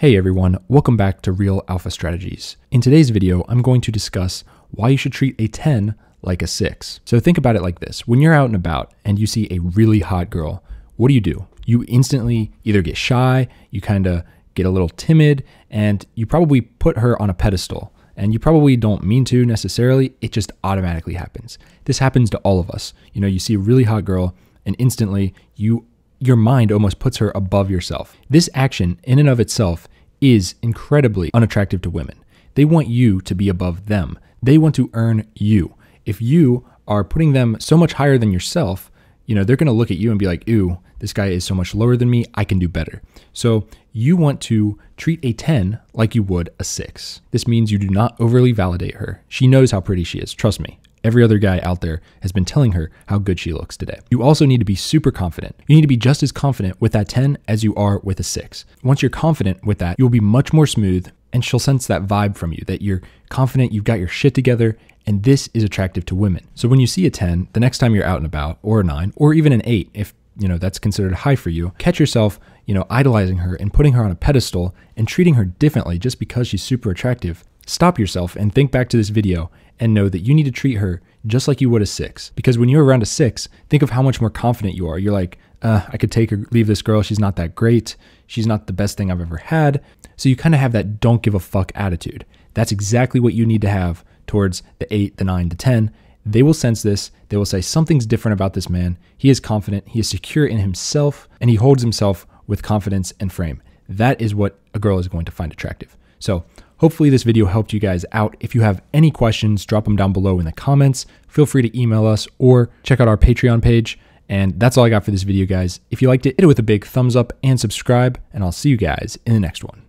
Hey everyone, welcome back to Real Alpha Strategies. In today's video, I'm going to discuss why you should treat a 10 like a 6. So think about it like this. When you're out and about and you see a really hot girl, what do you do? You instantly either get shy, you kind of get a little timid, and you probably put her on a pedestal. And you probably don't mean to necessarily, it just automatically happens. This happens to all of us. You know, you see a really hot girl and instantly you your mind almost puts her above yourself. This action, in and of itself, is incredibly unattractive to women. They want you to be above them, they want to earn you. If you are putting them so much higher than yourself, you know, they're going to look at you and be like, ooh, this guy is so much lower than me. I can do better. So you want to treat a 10 like you would a 6. This means you do not overly validate her. She knows how pretty she is. Trust me. Every other guy out there has been telling her how good she looks today. You also need to be super confident. You need to be just as confident with that 10 as you are with a 6. Once you're confident with that, you'll be much more smooth and she'll sense that vibe from you that you're confident, you've got your shit together, and this is attractive to women. So when you see a 10, the next time you're out and about, or a 9, or even an 8, if you know that's considered high for you, catch yourself, you know, idolizing her and putting her on a pedestal and treating her differently just because she's super attractive. Stop yourself and think back to this video and know that you need to treat her just like you would a six. Because when you're around a six, think of how much more confident you are. You're like, uh, I could take her, leave this girl. She's not that great. She's not the best thing I've ever had. So you kind of have that don't give a fuck attitude. That's exactly what you need to have towards the eight, the nine, the 10. They will sense this. They will say, something's different about this man. He is confident, he is secure in himself, and he holds himself with confidence and frame. That is what a girl is going to find attractive. So Hopefully, this video helped you guys out. If you have any questions, drop them down below in the comments. Feel free to email us or check out our Patreon page. And that's all I got for this video, guys. If you liked it, hit it with a big thumbs up and subscribe, and I'll see you guys in the next one.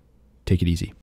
Take it easy.